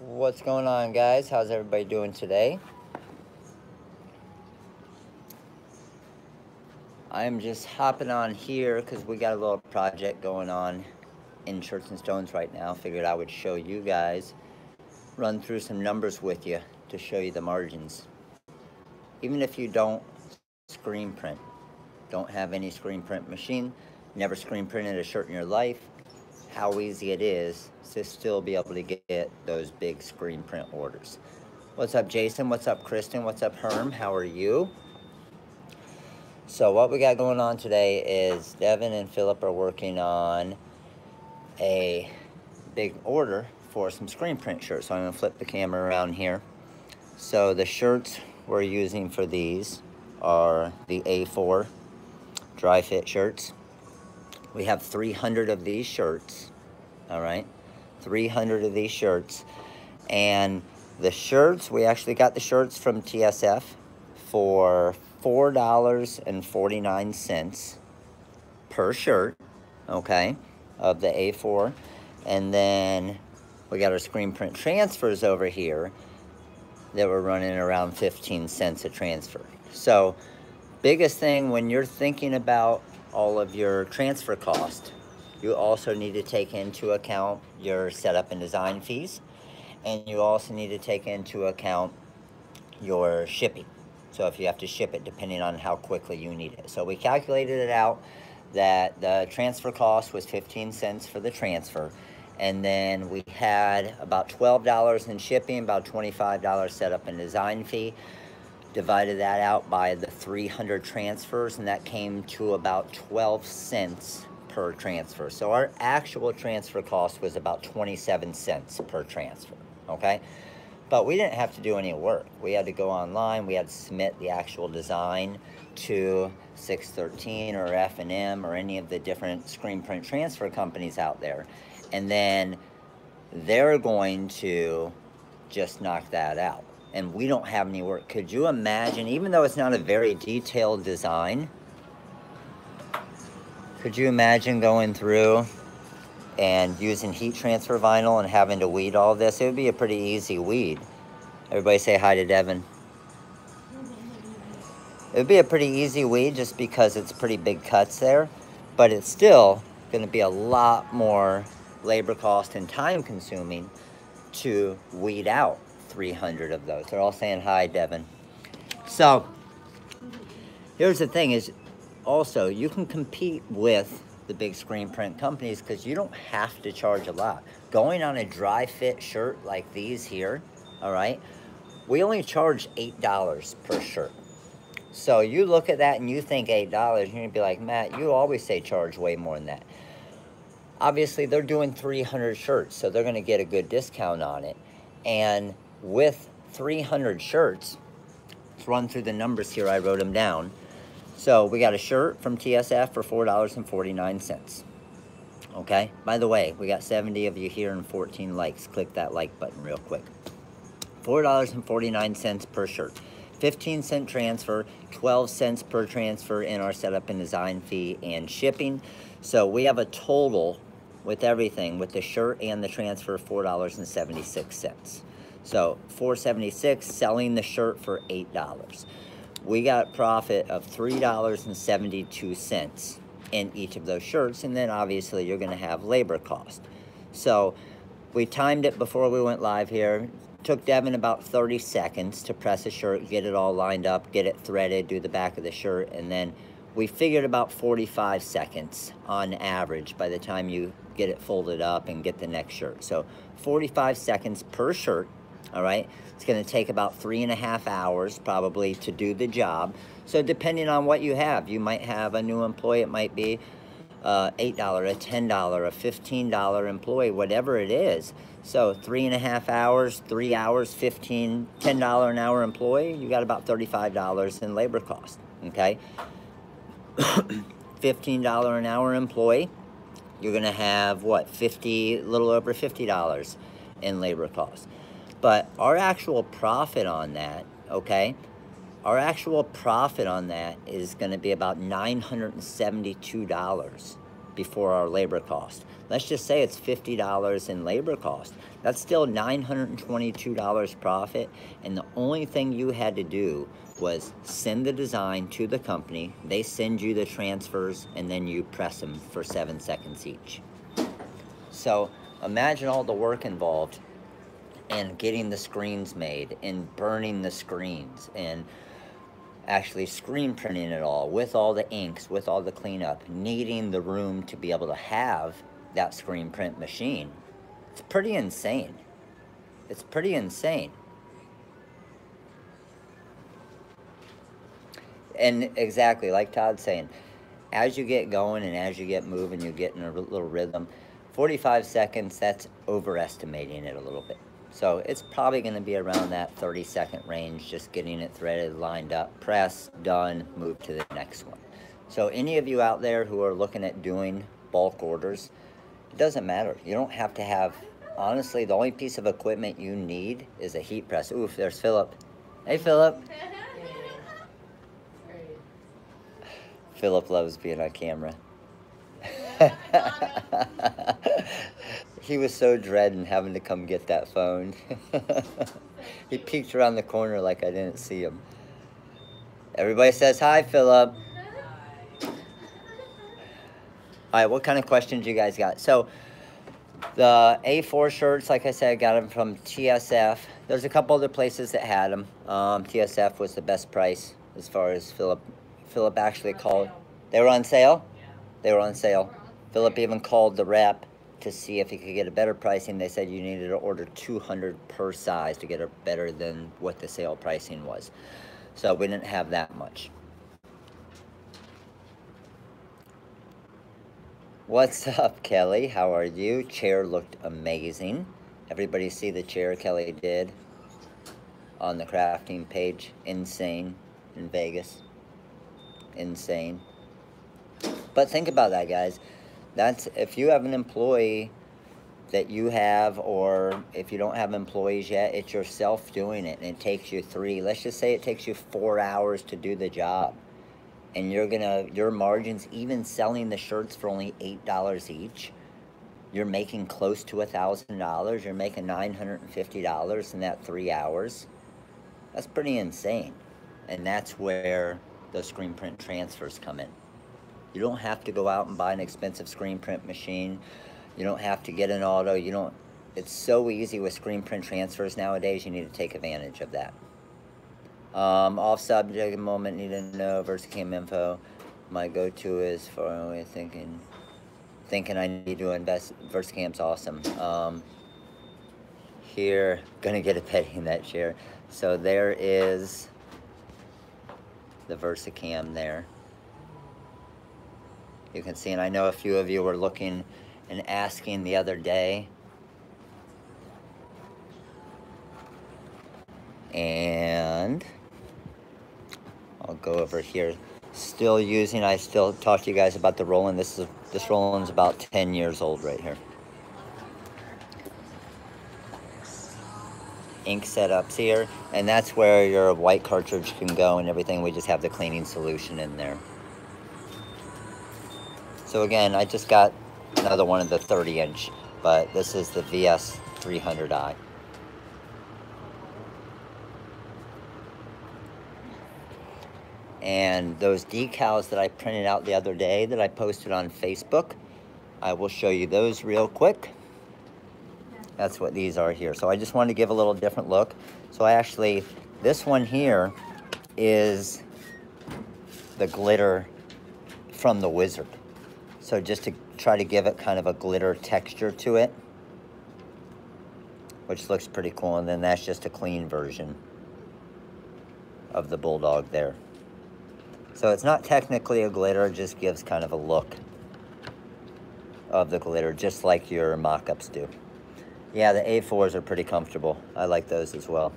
What's going on, guys? How's everybody doing today? I'm just hopping on here because we got a little project going on in Shirts and Stones right now. Figured I would show you guys, run through some numbers with you to show you the margins. Even if you don't screen print, don't have any screen print machine, never screen printed a shirt in your life, how easy it is to still be able to get those big screen print orders. What's up, Jason? What's up, Kristen? What's up, Herm? How are you? So what we got going on today is Devin and Philip are working on a big order for some screen print shirts. So I'm gonna flip the camera around here. So the shirts we're using for these are the A4 dry fit shirts. We have 300 of these shirts, all right? 300 of these shirts. And the shirts, we actually got the shirts from TSF for $4.49 per shirt, okay, of the A4. And then we got our screen print transfers over here that were running around 15 cents a transfer. So biggest thing when you're thinking about all of your transfer cost. You also need to take into account your setup and design fees. And you also need to take into account your shipping. So if you have to ship it depending on how quickly you need it. So we calculated it out that the transfer cost was 15 cents for the transfer. And then we had about $12 in shipping, about $25 setup and design fee divided that out by the 300 transfers and that came to about 12 cents per transfer. So our actual transfer cost was about 27 cents per transfer, okay? But we didn't have to do any work. We had to go online, we had to submit the actual design to 613 or F&M or any of the different screen print transfer companies out there. And then they're going to just knock that out and we don't have any work. Could you imagine, even though it's not a very detailed design, could you imagine going through and using heat transfer vinyl and having to weed all this? It would be a pretty easy weed. Everybody say hi to Devin. It would be a pretty easy weed just because it's pretty big cuts there, but it's still going to be a lot more labor cost and time consuming to weed out 300 of those. They're all saying hi, Devin. So, here's the thing is, also, you can compete with the big screen print companies because you don't have to charge a lot. Going on a dry fit shirt like these here, all right, we only charge $8 per shirt. So you look at that and you think $8, you're gonna be like, Matt, you always say charge way more than that. Obviously, they're doing 300 shirts, so they're gonna get a good discount on it. And with 300 shirts. Let's run through the numbers here. I wrote them down. So we got a shirt from TSF for $4.49. Okay. By the way, we got 70 of you here and 14 likes. Click that like button real quick. $4.49 per shirt. 15 cent transfer, 12 cents per transfer in our setup and design fee and shipping. So we have a total with everything, with the shirt and the transfer, $4.76. So 476 selling the shirt for $8. We got profit of $3.72 in each of those shirts. And then obviously you're going to have labor cost. So we timed it before we went live here. Took Devin about 30 seconds to press a shirt, get it all lined up, get it threaded, do the back of the shirt, and then we figured about 45 seconds on average by the time you get it folded up and get the next shirt. So 45 seconds per shirt all right? It's gonna take about three and a half hours probably to do the job. So depending on what you have, you might have a new employee, it might be uh, $8, a $10, a $15 employee, whatever it is. So three and a half hours, three hours, 15, $10 an hour employee, you got about $35 in labor cost, okay? $15 an hour employee, you're gonna have what, 50, a little over $50 in labor cost. But our actual profit on that, okay, our actual profit on that is going to be about $972 before our labor cost. Let's just say it's $50 in labor cost. That's still $922 profit. And the only thing you had to do was send the design to the company. They send you the transfers and then you press them for seven seconds each. So imagine all the work involved and getting the screens made and burning the screens and actually screen printing it all with all the inks, with all the cleanup, needing the room to be able to have that screen print machine. It's pretty insane. It's pretty insane. And exactly, like Todd's saying, as you get going and as you get moving, you get in a little rhythm. 45 seconds, that's overestimating it a little bit. So it's probably going to be around that 30 second range, just getting it threaded, lined up, press, done, move to the next one. So any of you out there who are looking at doing bulk orders, it doesn't matter. You don't have to have, honestly, the only piece of equipment you need is a heat press. Oof, there's Philip. Hey, Philip. Philip loves being on camera. he was so dreading having to come get that phone. he peeked around the corner like I didn't see him. Everybody says hi, Philip. All right, what kind of questions you guys got? So, the A4 shirts, like I said, I got them from TSF. There's a couple other places that had them. Um, TSF was the best price as far as Philip. Philip actually called. They were on sale. They were on sale. Philip even called the rep to see if he could get a better pricing. They said you needed to order 200 per size to get it better than what the sale pricing was. So we didn't have that much. What's up, Kelly? How are you? Chair looked amazing. Everybody see the chair Kelly did on the crafting page? Insane in Vegas. Insane. But think about that, guys. That's if you have an employee that you have, or if you don't have employees yet, it's yourself doing it, and it takes you three. Let's just say it takes you four hours to do the job. And you're gonna your margins even selling the shirts for only eight dollars each you're making close to a thousand dollars you're making nine hundred and fifty dollars in that three hours. That's pretty insane. And that's where the screen print transfers come in you don't have to go out and buy an expensive screen print machine you don't have to get an auto you don't it's so easy with screen print transfers nowadays you need to take advantage of that um, off subject moment, need to know VersaCAMM info. My go-to is for only thinking, thinking I need to invest. VersaCAMM's awesome. Um, here, gonna get a petty in that chair. So there is the VersaCAMM there. You can see, and I know a few of you were looking and asking the other day and I'll go over here. Still using, I still talk to you guys about the Roland. This is this Roland's about 10 years old right here. Ink setups here, and that's where your white cartridge can go and everything. We just have the cleaning solution in there. So again, I just got another one of the 30 inch, but this is the VS 300i. And those decals that I printed out the other day that I posted on Facebook, I will show you those real quick. That's what these are here. So I just wanted to give a little different look. So I actually, this one here is the glitter from the Wizard. So just to try to give it kind of a glitter texture to it, which looks pretty cool. And then that's just a clean version of the Bulldog there. So it's not technically a glitter, it just gives kind of a look of the glitter, just like your mock-ups do. Yeah, the A4s are pretty comfortable. I like those as well.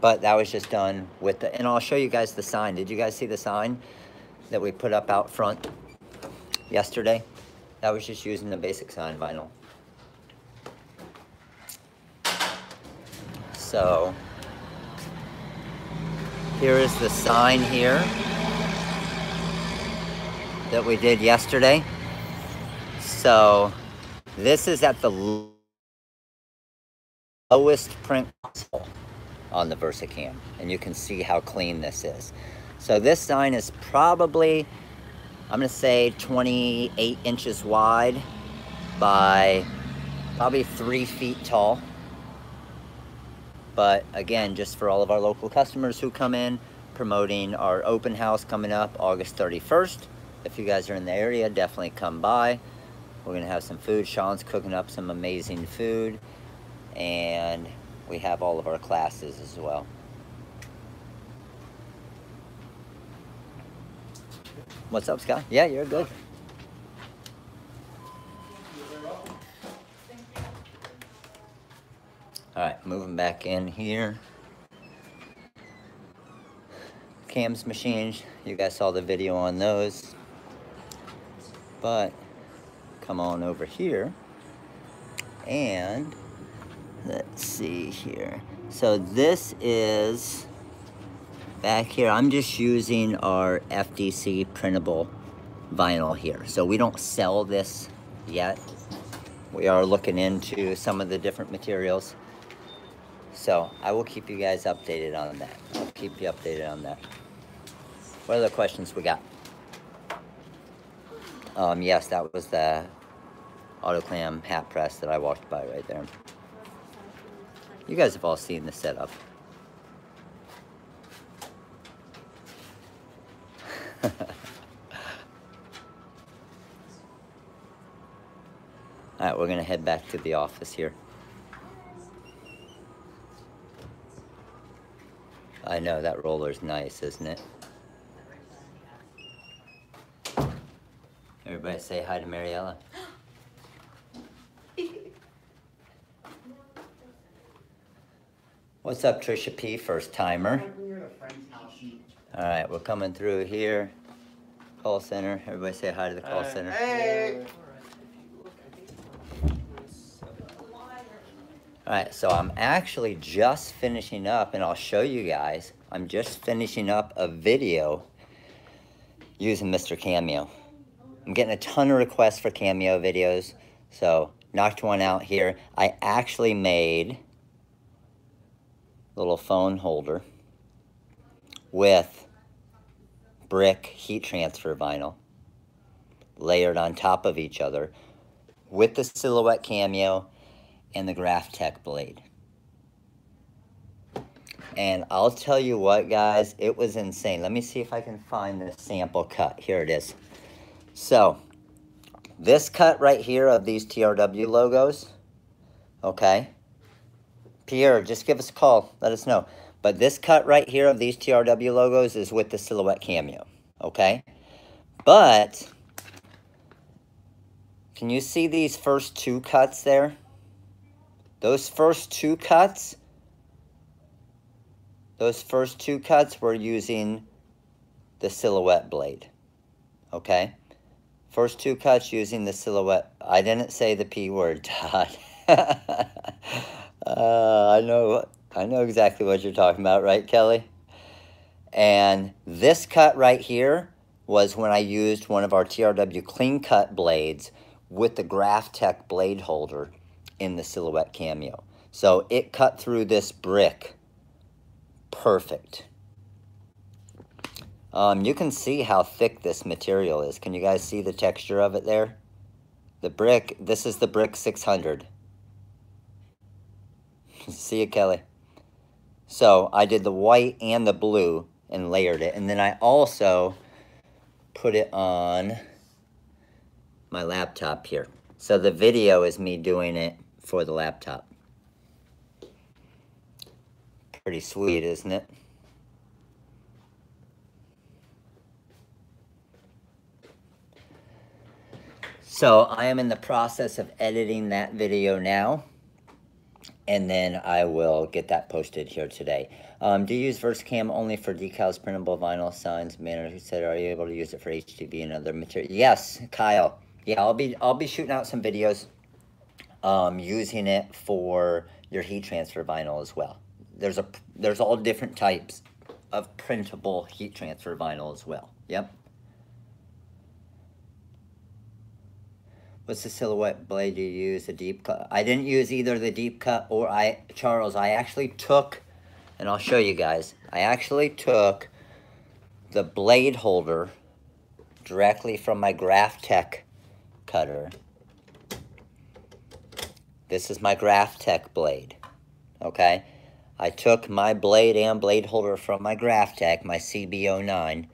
But that was just done with the, and I'll show you guys the sign. Did you guys see the sign that we put up out front yesterday? That was just using the basic sign vinyl. So, here is the sign here. that we did yesterday. So this is at the lowest print possible on the VersaCAMM. And you can see how clean this is. So this sign is probably, I'm gonna say 28 inches wide by probably three feet tall. But again, just for all of our local customers who come in, promoting our open house coming up August 31st. If you guys are in the area, definitely come by. We're gonna have some food. Sean's cooking up some amazing food. And we have all of our classes as well. What's up, Scott? Yeah, you're good. All right, moving back in here. Cam's machines, you guys saw the video on those. But come on over here and let's see here. So this is back here. I'm just using our FDC printable vinyl here. So we don't sell this yet. We are looking into some of the different materials. So I will keep you guys updated on that. I'll keep you updated on that. What other questions we got? Um, yes, that was the autoclam hat press that I walked by right there. You guys have all seen the setup. all right, we're gonna head back to the office here. I know that roller's nice, isn't it? Everybody say hi to Mariella. What's up, Trisha P, first timer? All right, we're coming through here. Call center. Everybody say hi to the call center. Hey. All right, so I'm actually just finishing up, and I'll show you guys. I'm just finishing up a video using Mr. Cameo. I'm getting a ton of requests for Cameo videos, so knocked one out here. I actually made a little phone holder with brick heat transfer vinyl layered on top of each other with the Silhouette Cameo and the Graphtec blade. And I'll tell you what, guys, it was insane. Let me see if I can find this sample cut. Here it is. So, this cut right here of these TRW logos, okay? Pierre, just give us a call. Let us know. But this cut right here of these TRW logos is with the Silhouette Cameo, okay? But, can you see these first two cuts there? Those first two cuts, those first two cuts were using the silhouette blade. Okay? First two cuts using the silhouette. I didn't say the P word, Todd. uh, I know I know exactly what you're talking about, right, Kelly? And this cut right here was when I used one of our TRW clean cut blades with the Graphtec blade holder in the Silhouette Cameo. So it cut through this brick perfect. Um, you can see how thick this material is. Can you guys see the texture of it there? The brick, this is the brick 600. See you, Kelly? So I did the white and the blue and layered it. And then I also put it on my laptop here. So the video is me doing it for the laptop. Pretty sweet, isn't it? So I am in the process of editing that video now. And then I will get that posted here today. Um, do you use VersaCAMM only for decals, printable vinyl, signs, manners, etc.? Are you able to use it for HTV and other material? Yes, Kyle. Yeah, I'll be I'll be shooting out some videos um, using it for your heat transfer vinyl as well. There's a there's all different types of printable heat transfer vinyl as well. Yep. What's the silhouette blade you use? The deep cut. I didn't use either the deep cut or I, Charles, I actually took, and I'll show you guys. I actually took the blade holder directly from my Graphtec cutter. This is my Graphtec blade, okay? I took my blade and blade holder from my Graphtec, my CB09,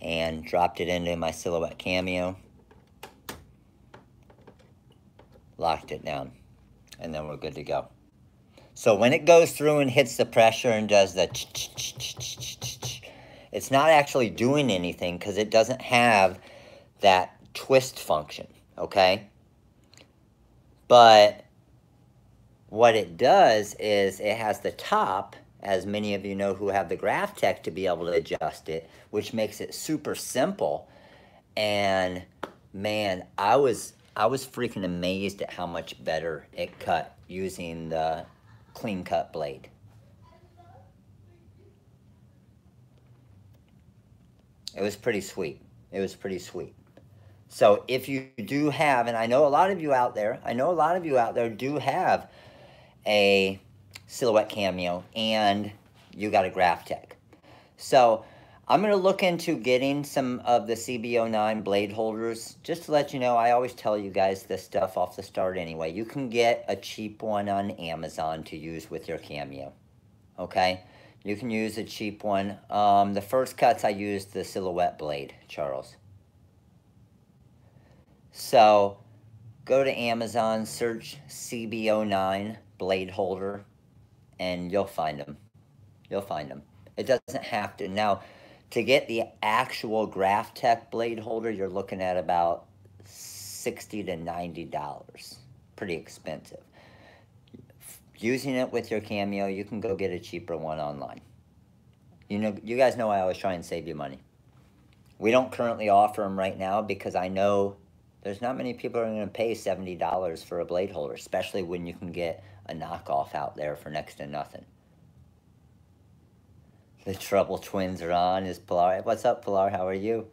and dropped it into my Silhouette Cameo. Locked it down, and then we're good to go. So when it goes through and hits the pressure and does the it's not actually doing anything because it doesn't have that twist function, okay? But what it does is it has the top, as many of you know who have the Graphtec to be able to adjust it, which makes it super simple. And man, I was I was freaking amazed at how much better it cut using the clean cut blade. It was pretty sweet. It was pretty sweet. So if you do have, and I know a lot of you out there, I know a lot of you out there do have a silhouette cameo and you got a Graphtec. So I'm going to look into getting some of the CB09 blade holders. Just to let you know, I always tell you guys this stuff off the start anyway. You can get a cheap one on Amazon to use with your Cameo. Okay? You can use a cheap one. Um, the first cuts I used the Silhouette blade, Charles. So, go to Amazon, search CB09 blade holder, and you'll find them. You'll find them. It doesn't have to. Now, to get the actual Graphtec blade holder, you're looking at about 60 to $90. Pretty expensive. Using it with your Cameo, you can go get a cheaper one online. You know, you guys know I always try and save you money. We don't currently offer them right now because I know there's not many people are going to pay $70 for a blade holder, especially when you can get a knockoff out there for next to nothing. The Trouble Twins are on. Is Pilar? What's up, Pilar? How are you?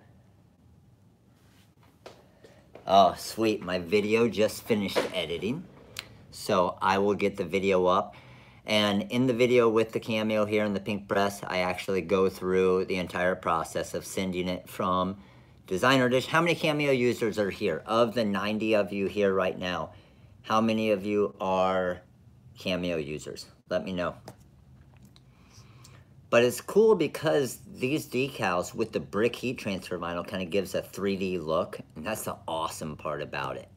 Oh, sweet. My video just finished editing. So I will get the video up. And in the video with the cameo here in the pink press, I actually go through the entire process of sending it from Designer Edition. How many cameo users are here? Of the 90 of you here right now, how many of you are cameo users? Let me know. But it's cool because these decals with the brick heat transfer vinyl kind of gives a 3D look. And that's the awesome part about it.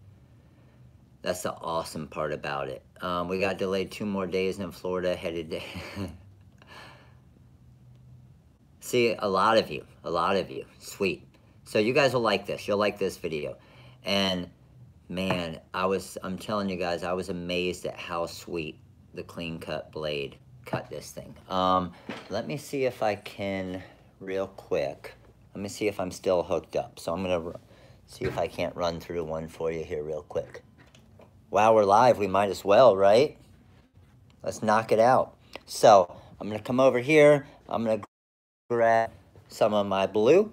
That's the awesome part about it. Um, we got delayed two more days in Florida, headed to... See, a lot of you, a lot of you, sweet. So you guys will like this. You'll like this video. And man, I was, I'm telling you guys, I was amazed at how sweet the clean cut blade cut this thing. Um, let me see if I can, real quick, let me see if I'm still hooked up. So I'm going to see if I can't run through one for you here real quick. While we're live, we might as well, right? Let's knock it out. So I'm going to come over here. I'm going to grab some of my blue.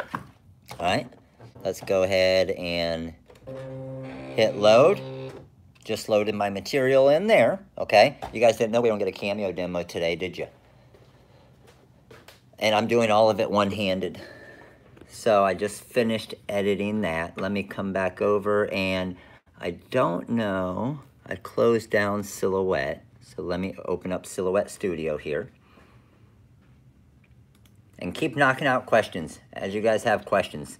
All right, let's go ahead and hit load just loaded my material in there, okay? You guys didn't know we don't get a Cameo demo today, did you? And I'm doing all of it one-handed. So I just finished editing that. Let me come back over and I don't know. I closed down Silhouette. So let me open up Silhouette Studio here. And keep knocking out questions as you guys have questions.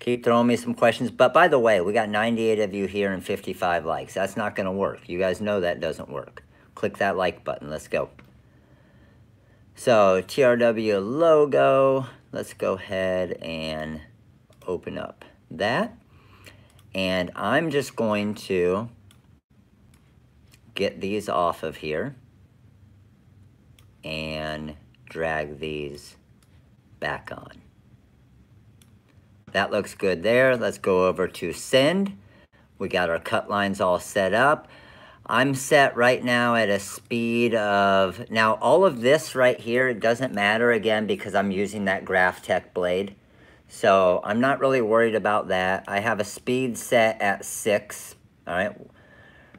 Keep throwing me some questions. But by the way, we got 98 of you here and 55 likes. That's not going to work. You guys know that doesn't work. Click that like button. Let's go. So, TRW logo. Let's go ahead and open up that. And I'm just going to get these off of here and drag these back on. That looks good there. Let's go over to send. We got our cut lines all set up. I'm set right now at a speed of, now all of this right here, it doesn't matter again because I'm using that Graphtec blade. So I'm not really worried about that. I have a speed set at six. All right.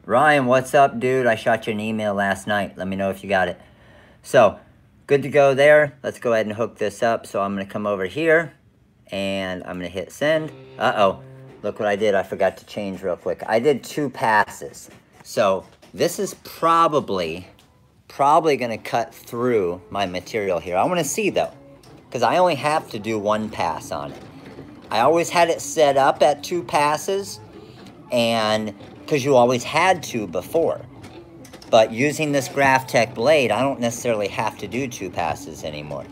Ryan, what's up, dude? I shot you an email last night. Let me know if you got it. So good to go there. Let's go ahead and hook this up. So I'm going to come over here and I'm to hit send. Uh-oh. Look what I did. I forgot to change real quick. I did two passes. So this is probably, probably to cut through my material here. I want to see though because I only have to do one pass on it. I always had it set up at two passes, and because you always had to before. But using this Graphtec blade, I don't necessarily have to do two passes anymore.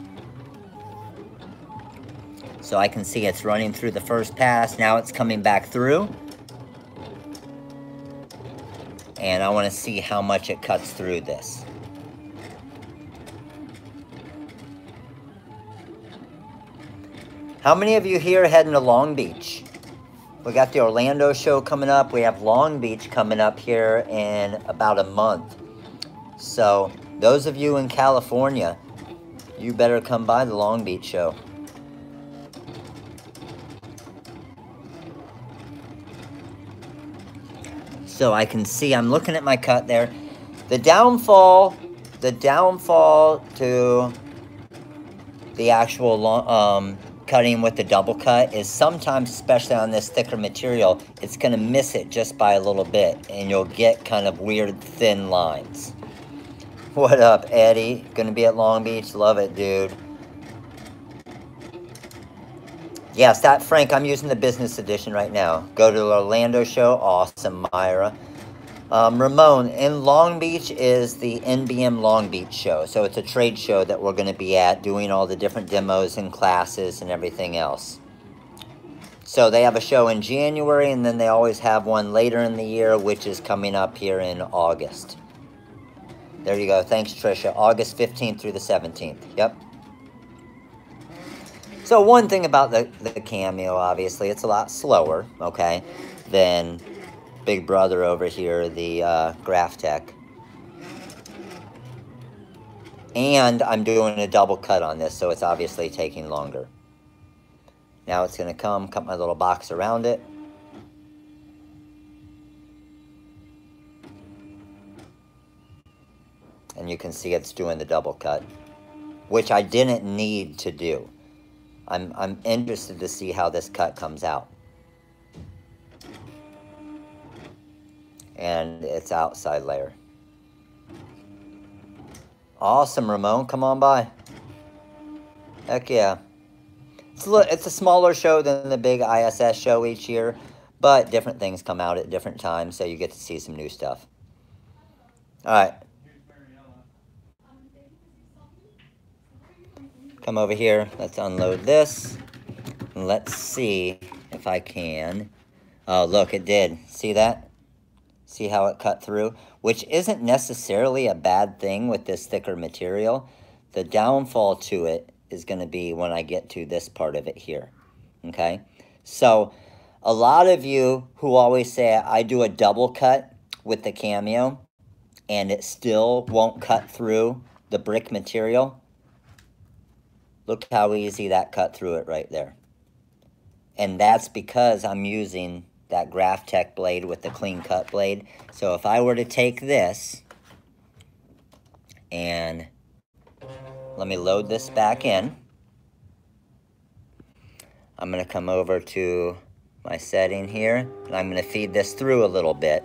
So I can see it's running through the first pass, now it's coming back through. And I want to see how much it cuts through this. How many of you here heading to Long Beach? We got the Orlando show coming up. We have Long Beach coming up here in about a month. So, those of you in California, you better come by the Long Beach show. So I can see, I'm looking at my cut there. The downfall, the downfall to the actual long, um, cutting with the double cut is sometimes, especially on this thicker material, it's going to miss it just by a little bit, and you'll get kind of weird thin lines. What up, Eddie? Gonna be at Long Beach? Love it, dude. Yes, that Frank, I'm using the business edition right now. Go to the Orlando show. Awesome, Myra. Um, Ramon, in Long Beach is the NBM Long Beach show. So it's a trade show that we're going to be at doing all the different demos and classes and everything else. So they have a show in January and then they always have one later in the year, which is coming up here in August. There you go. Thanks, Trisha. August 15th through the 17th. Yep. So one thing about the, the Cameo, obviously, it's a lot slower, okay, than big brother over here, the uh, Graphtec. And I'm doing a double cut on this, so it's obviously taking longer. Now it's going to come, cut my little box around it. And you can see it's doing the double cut, which I didn't need to do. I'm, I'm interested to see how this cut comes out. and its outside layer. Awesome, Ramon. Come on by. Heck yeah. It's a, it's a smaller show than the big ISS show each year, but different things come out at different times, so you get to see some new stuff. All right. Come over here. Let's unload this. Let's see if I can. Oh, look, it did. See that? See how it cut through? Which isn't necessarily a bad thing with this thicker material. The downfall to it is going to be when I get to this part of it here. Okay? So, a lot of you who always say I do a double cut with the Cameo and it still won't cut through the brick material. Look how easy that cut through it right there. And that's because I'm using that Graphtec blade with the clean cut blade. So if I were to take this and let me load this back in. I'm going to come over to my setting here and I'm going to feed this through a little bit.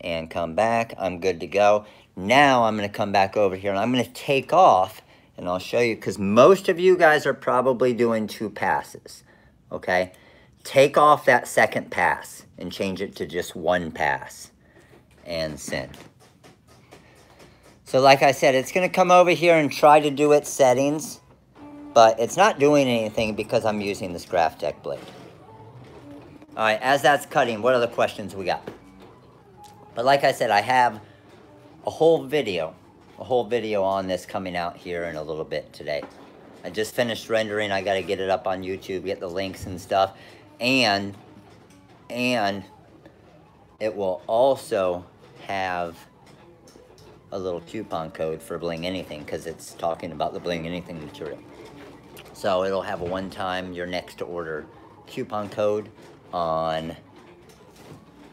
And come back. I'm good to go. Now I'm going to come back over here and I'm going to take off and I'll show you because most of you guys are probably doing two passes, okay? Take off that second pass and change it to just one pass and send. So like I said, it's going to come over here and try to do its settings, but it's not doing anything because I'm using this Graphtec blade. All right, as that's cutting, what other questions we got? But like I said, I have a whole video a whole video on this coming out here in a little bit today. I just finished rendering. I got to get it up on YouTube, get the links and stuff. And, and it will also have a little coupon code for Bling Anything because it's talking about the Bling Anything material. So it'll have a one-time your next to order coupon code on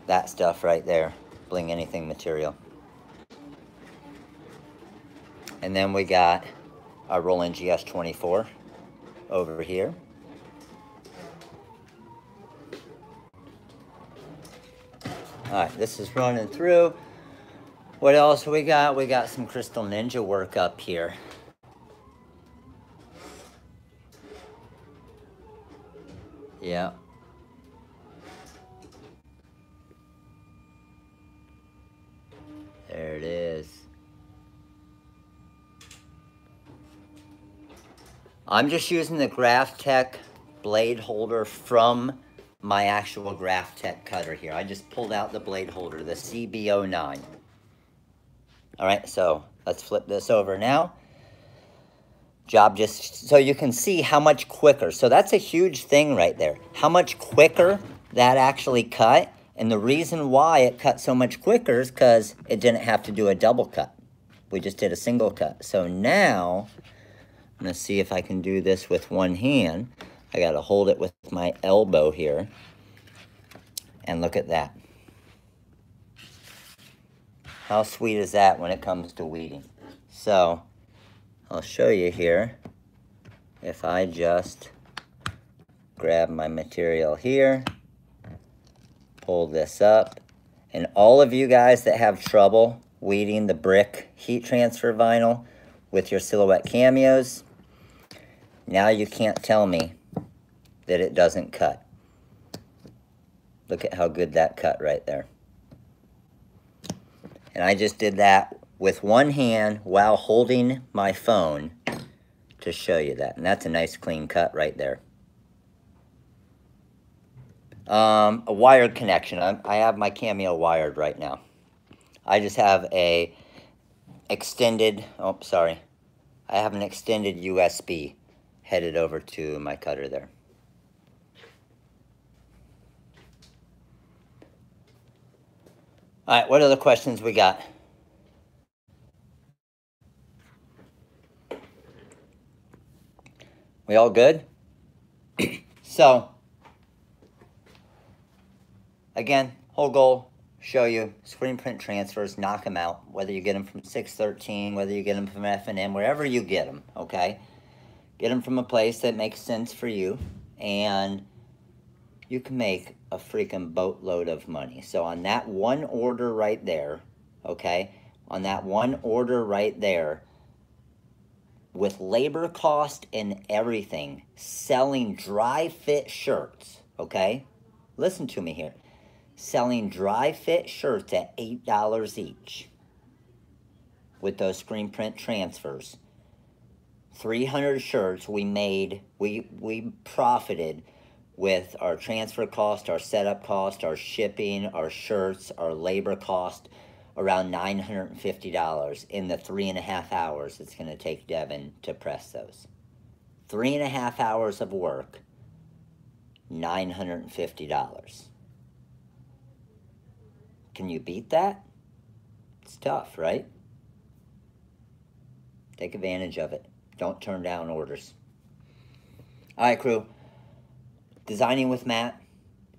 that stuff right there, Bling Anything material. And then we got our Roland GS24 over here. All right, this is running through. What else we got? We got some Crystal Ninja work up here. Yeah. There it is. I'm just using the Graphtec blade holder from my actual Graphtec cutter here. I just pulled out the blade holder, the CB09. All right, so let's flip this over now. Job just, so you can see how much quicker. So that's a huge thing right there. How much quicker that actually cut. And the reason why it cut so much quicker is because it didn't have to do a double cut. We just did a single cut. So now, I'm gonna see if I can do this with one hand. I gotta hold it with my elbow here. And look at that. How sweet is that when it comes to weeding? So, I'll show you here. If I just grab my material here, pull this up, and all of you guys that have trouble weeding the brick heat transfer vinyl with your silhouette cameos, now you can't tell me that it doesn't cut. Look at how good that cut right there. And I just did that with one hand while holding my phone to show you that. And that's a nice clean cut right there. Um, a wired connection. I, I have my Cameo wired right now. I just have a extended, oh, sorry. I have an extended USB headed over to my cutter there. All right, what other questions we got? We all good? so, again, whole goal, show you screen print transfers, knock them out, whether you get them from 613, whether you get them from F&M, wherever you get them, okay? Get them from a place that makes sense for you, and you can make a freaking boatload of money. So on that one order right there, okay, on that one order right there, with labor cost and everything, selling dry fit shirts, okay? Listen to me here. Selling dry fit shirts at $8 each with those screen print transfers. 300 shirts we made, we, we profited with our transfer cost, our setup cost, our shipping, our shirts, our labor cost, around $950 in the three and a half hours it's going to take Devin to press those. Three and a half hours of work, $950. Can you beat that? It's tough, right? Take advantage of it. Don't turn down orders. All right, crew. Designing with Matt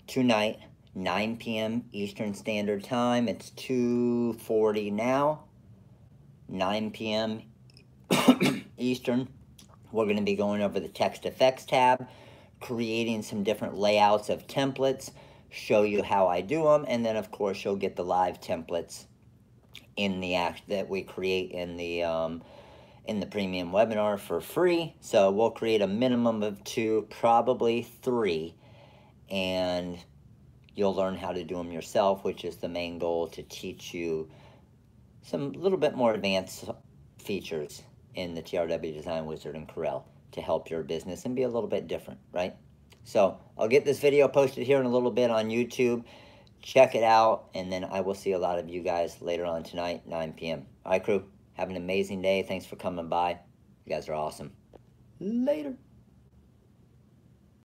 tonight, 9 p.m. Eastern Standard Time. It's 2.40 now, 9 p.m. Eastern. We're going to be going over the text effects tab, creating some different layouts of templates, show you how I do them, and then of course you'll get the live templates in the act that we create in the um, in the premium webinar for free. So we'll create a minimum of two, probably three, and you'll learn how to do them yourself, which is the main goal to teach you some little bit more advanced features in the TRW Design Wizard and Corel to help your business and be a little bit different, right? So I'll get this video posted here in a little bit on YouTube. Check it out, and then I will see a lot of you guys later on tonight, 9 p.m. All right, crew. Have an amazing day. Thanks for coming by. You guys are awesome. Later.